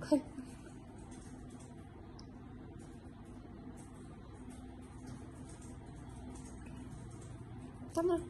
快等等